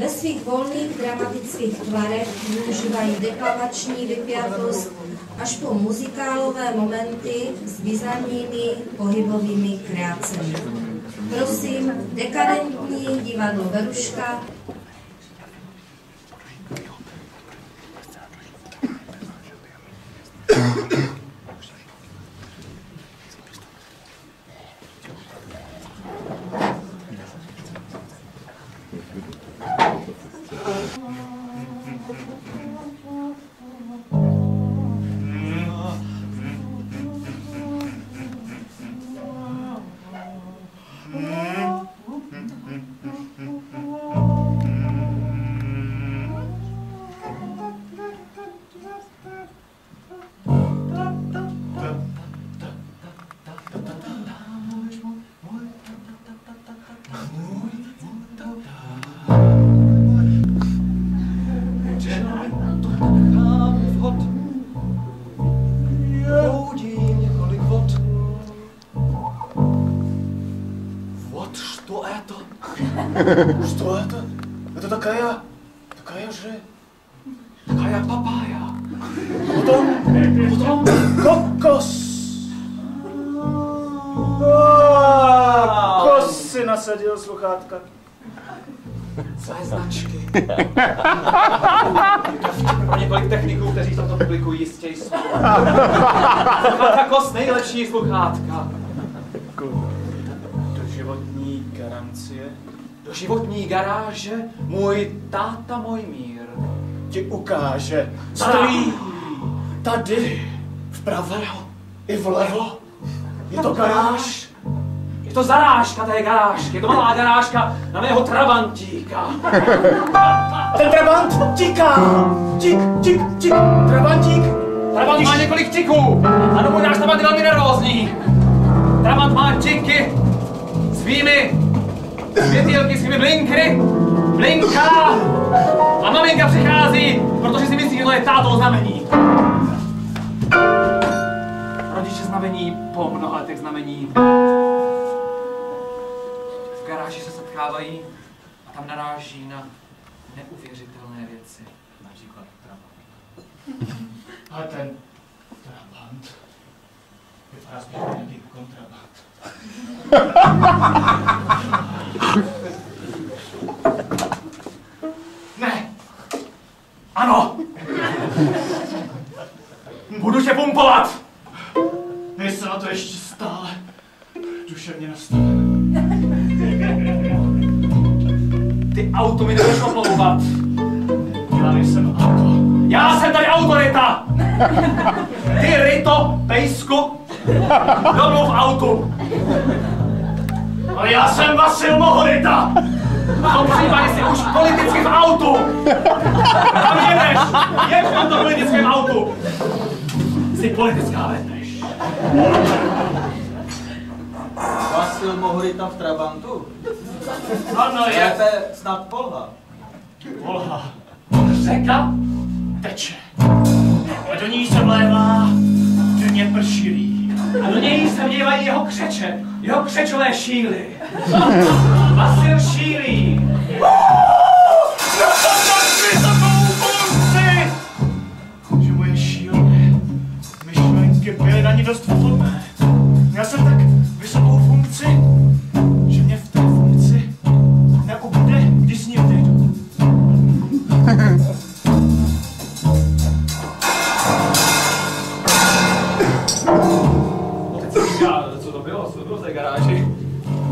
Ve svých volných dramatických tvarech využívají deklamační vypjatost až po muzikálové momenty s bizarními pohybovými kreacemi. Prosím, dekadentní divadlo wat. Родине, коли вот. Вот что это? Что это? Это такая, такая же, такая папая. А потом, потом кокос. А, Кокосы коси насадил слухатка. Své značky. Pro několik techniků, kteří toto publikují, jistě jsou. Kos, nejlepší sluchátka. Doživotní garancie. Do životní garáže můj táta Mojmír. Ti ukáže. Stojí tady, vpravo i vlevo. Je to garáž. To zarážka té garážky, je to malá garážka na mého trabantíka. Ten trabant tíká. Tík, tík, tík. Trabantík. Trabant má několik tiků. Ano, můj náš trabant je velmi nervózní. Trabant má tiky svými světýlky, svými blinkry. Blinká. A maminka přichází, protože si myslí, že to je táto znamení. Rodiče znamení po mnoha letech znamení. V garáži se setkávají a tam naráží na neuvěřitelné věci. Například trabant. A ten trabant vypadá spíš jako nějaký kontraband. Ne! Ano! Budu tě pumpovat! Nejsem na to ještě stále duševně nastaven. Auto mi nebudeš oplouvat. Já nejsem auto. Já jsem tady autorita! Ty Rito, pejsku, domů v autu. Ale já jsem Vasil Mohorita. V tom případě jsi už politicky v autu. Kam jedeš? Jeď v tomto politickém autu. Jsi politická vedneš. Vasil Mohorita v Trabantu? Ano, To je. je snad polha. Volha Řeka? teče. A do ní se vlévá denně pršivý. A do něj se vnívají jeho křeče, jeho křečové šíly. Vasil šílí. Že moje šílené myšlenky byly na ní dost vhodné. Bylo, to té garáži.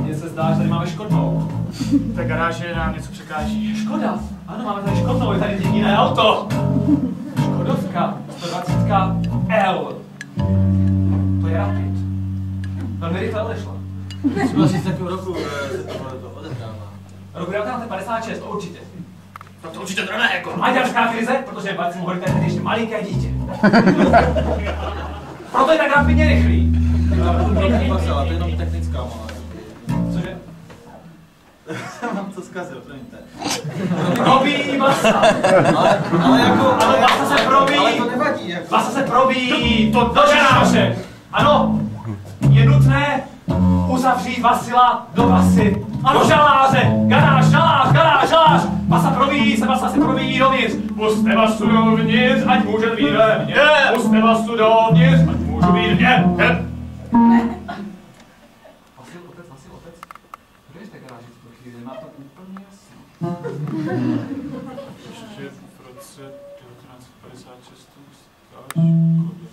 Mně se zdá, že tady máme škodnou. Ta garáže nám něco překáží. Škoda. Ano, máme tady škodnou, je tady jediné auto. Škodovka, 120 L. To je Rapid. Velmi rychle odešla. Třeba z jakého roku eh, se to odehrává? Roku 1956, to určitě. Tak to určitě teda ne, jako. Maďarská krize, protože Bacim Horita je tedy ještě malinké dítě. Proto je tak rapidně rychlý. Vasil, to je jenom technická malá. Cože? Jsem vám to zkazil, promiňte. Probí masa. Ale, ale jako... Ano, masa se probí. Ale to nevadí, jako... Masa se probí to do garáže. Ano, je nutné uzavřít Vasila do vasy. Ano, žaláře, garáž, žalář, garáž, žalář. Masa probí chodí dovnitř. Puste masu dovnitř, ať může být ve mně. Puste masu dovnitř, ať můžu být v mě. Vasil, otec, Vasil, otec. Kde je v té garáži v tuto chvíli? Má to úplně jasno. Ještě v roce 1956 tam stál Škoda.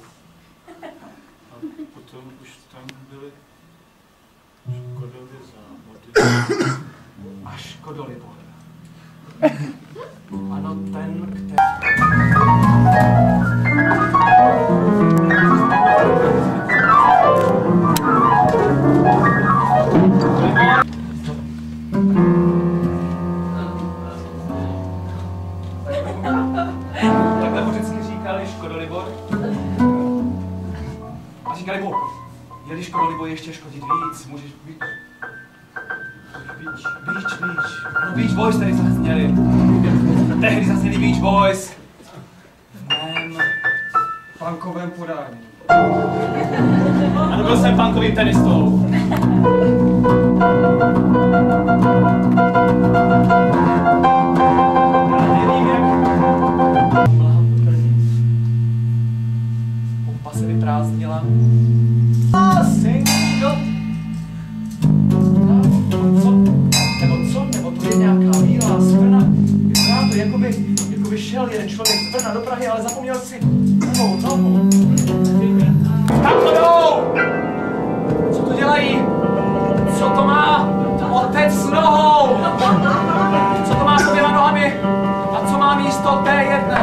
A potom už tam byly Škodovy závody. A Škodolibor. Ano, ten, který... říkali Škodolibor. A říkali mu, jeli Škodolibor ještě škodit víc, můžeš být Beach, Beach, Beach. No Beach Boys tady zazněli. Tehdy zazněli Beach Boys. V mém punkovém podání. Ano, byl jsem punkovým tenistou. Prahy, ale zapomněl si novou nohu. Tam to jdou! Co to dělají? Co to má otec s nohou? Co to má s oběma nohami? A co má místo té jedné?